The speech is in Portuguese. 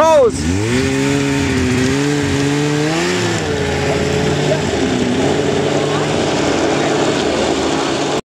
Pause!